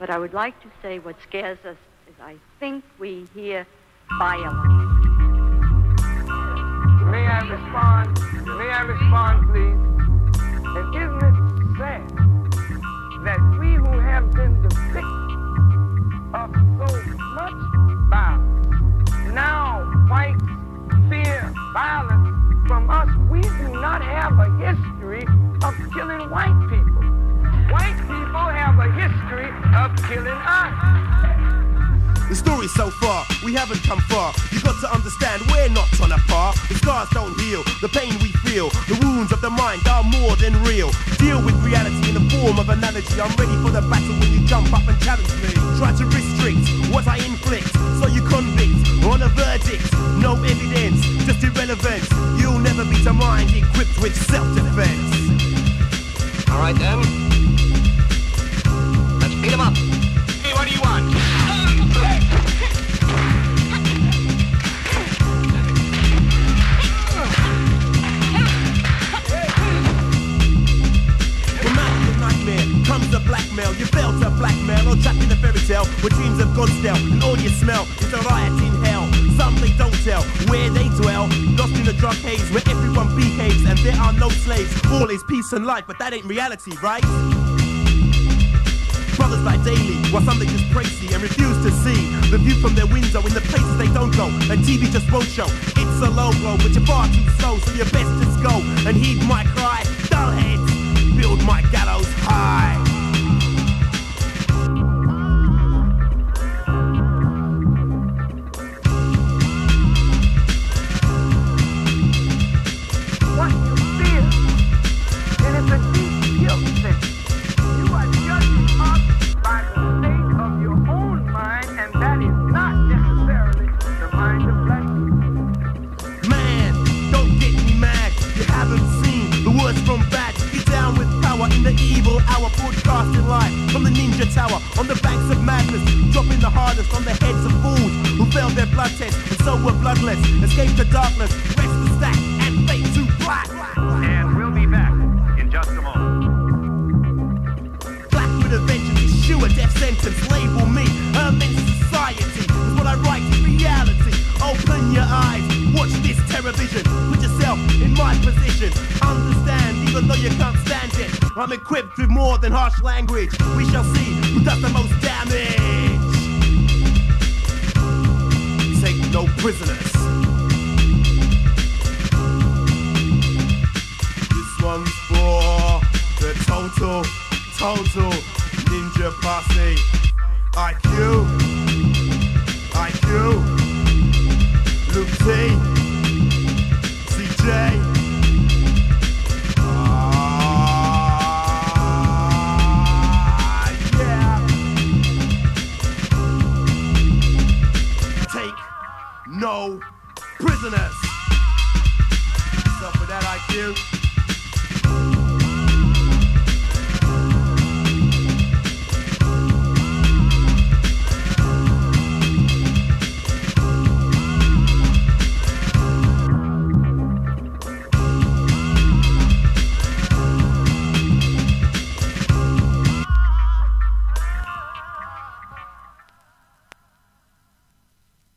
But I would like to say what scares us is I think we hear violence. May I respond? May I respond, please? And isn't it sad that we who have been the of so much violence now whites fear violence from us? We do not have a history of killing white people. Killing us. The story's so far, we haven't come far. You got to understand, we're not on a par. The scars don't heal, the pain we feel, the wounds of the mind are more than real. Deal with reality in the form of analogy. I'm ready for the battle when you jump up and challenge me. Try to restrict what I inflict, so you convict on a verdict. No evidence, just irrelevance. You'll never beat a mind equipped with self-defense. Stale and all you smell is a riot in hell. Some they don't tell where they dwell, lost in the drug haze where everyone behaves and there are no slaves. All is peace and life, but that ain't reality, right? Brothers die daily, while some they just praisey and refuse to see the view from their window in the places they don't go, and TV just won't show. It's a low blow, but you're far too slow, so you best just go and heed my cry. From bad. Get down with power in the evil hour, broadcasting live from the ninja tower on the banks of madness, dropping the hardest on the heads of fools who failed their blood test and so were bloodless. Escape the darkness, rest the stack, and fade to black. And we'll be back in just a moment. Black with a vengeance, issue a death sentence. Label me a society. What I write is reality. Open your eyes, watch this television. Yourself in my position. Understand, even though you can't stand it. I'm equipped with more than harsh language. We shall see who does the most damage. Take no prisoners. This one's for the total, total ninja posse. IQ, prisoners. So for that IQ.